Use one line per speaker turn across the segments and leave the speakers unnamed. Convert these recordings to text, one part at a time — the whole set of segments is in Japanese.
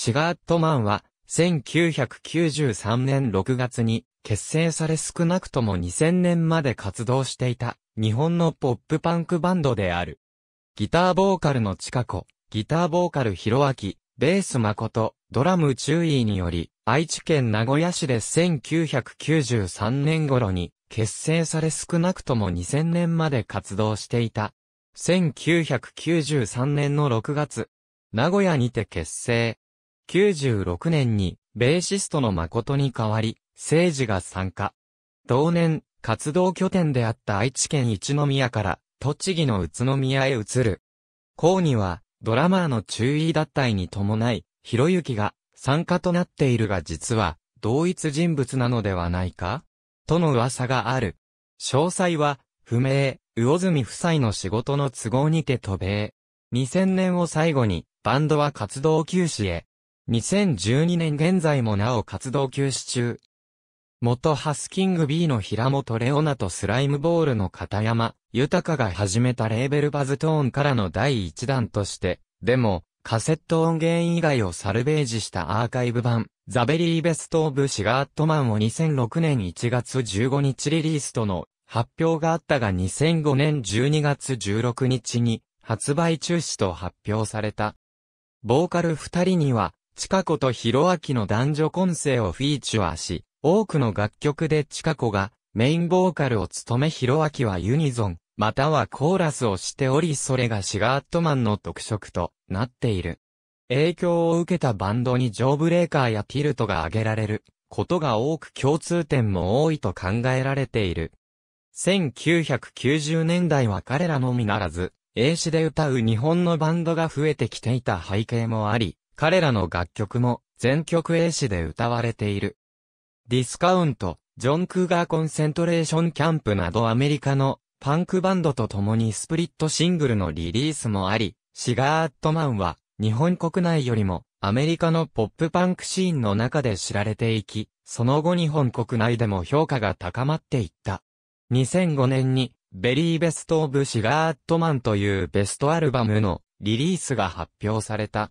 シガートマンは、1993年6月に結成され少なくとも2000年まで活動していた日本のポップパンクバンドである。ギターボーカルの近子、ギターボーカルヒロアキ、ベース誠、ドラム注意により、愛知県名古屋市で1993年頃に結成され少なくとも2000年まで活動していた。1993年の6月、名古屋にて結成。96年に、ベーシストの誠に代わり、政治が参加。同年、活動拠点であった愛知県一宮から、栃木の宇都宮へ移る。後には、ドラマーの注意脱退に伴い、ひろゆきが参加となっているが実は、同一人物なのではないか？との噂がある。詳細は、不明、魚住夫妻の仕事の都合にて渡米。2000年を最後に、バンドは活動休止へ。2012年現在もなお活動休止中。元ハスキング B の平本レオナとスライムボールの片山、豊が始めたレーベルバズトーンからの第一弾として、でも、カセット音源以外をサルベージしたアーカイブ版、ザベリーベストオブシガーットマンを2006年1月15日リリースとの発表があったが2005年12月16日に発売中止と発表された。ボーカル二人には近子とヒロアキの男女混声をフィーチュアし、多くの楽曲で近子がメインボーカルを務めヒロアキはユニゾン、またはコーラスをしておりそれがシガーットマンの特色となっている。影響を受けたバンドにジョーブレーカーやティルトが挙げられることが多く共通点も多いと考えられている。1990年代は彼らのみならず、英詞で歌う日本のバンドが増えてきていた背景もあり、彼らの楽曲も全曲英詞で歌われている。Discount、John Cougar Concentration Camp などアメリカのパンクバンドと共にスプリットシングルのリリースもあり、シガレットマンは日本国内よりもアメリカのポップパンクシーンの中で知られていき、その後日本国内でも評価が高まっていった。2005年に Very Best of シガレットマンというベストアルバムのリリースが発表された。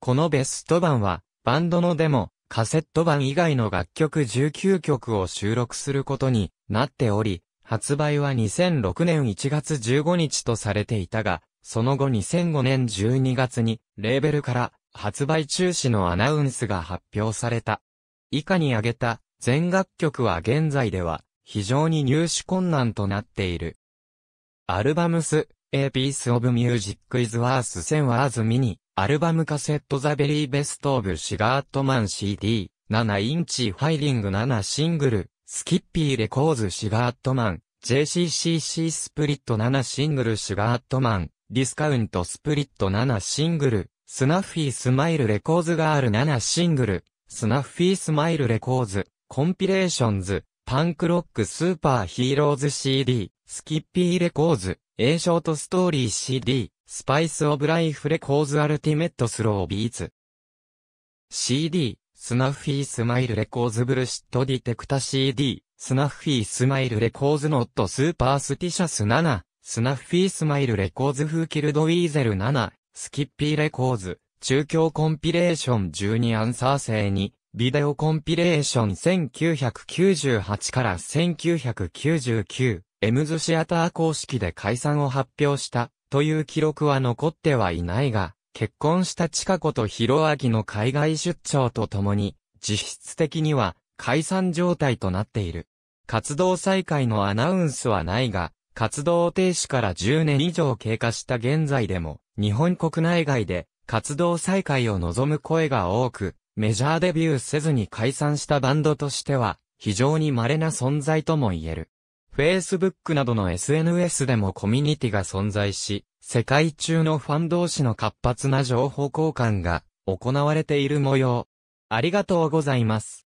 このベスト版は、バンドのデモ、カセット版以外の楽曲19曲を収録することになっており、発売は2006年1月15日とされていたが、その後2005年12月に、レーベルから発売中止のアナウンスが発表された。以下に挙げた全楽曲は現在では非常に入手困難となっている。アルバムス、A Piece of Music is Worth 1000 Words Mini アルバムカセットザベリーベストオブシガートマン CD、7インチファイリング7シングル、スキッピーレコーズシガートマン、JCCC スプリット7シングルシガートマン、ディスカウントスプリット7シングル、スナッフィースマイルレコーズガール7シングル、スナッフィースマイルレコーズ、コンピレーションズ、パンクロックスーパーヒーローズ CD、スキッピーレコーズ、A ショートストーリー CD、スパイスオブライフレコーズアルティメットスロービーツ。CD、スナッフィースマイルレコーズブルシットディテクタ CD、スナッフィースマイルレコーズノットスーパースティシャス7、スナッフィースマイルレコーズフーキルドウィーゼル7、スキッピーレコーズ、中京コンピレーション12アンサー制に、ビデオコンピレーション1998から1999、エムズシアター公式で解散を発表した。という記録は残ってはいないが、結婚した近子と弘明の海外出張とともに、実質的には解散状態となっている。活動再開のアナウンスはないが、活動停止から10年以上経過した現在でも、日本国内外で活動再開を望む声が多く、メジャーデビューせずに解散したバンドとしては、非常に稀な存在とも言える。Facebook などの SNS でもコミュニティが存在し、世界中のファン同士の活発な情報交換が行われている模様。ありがとうございます。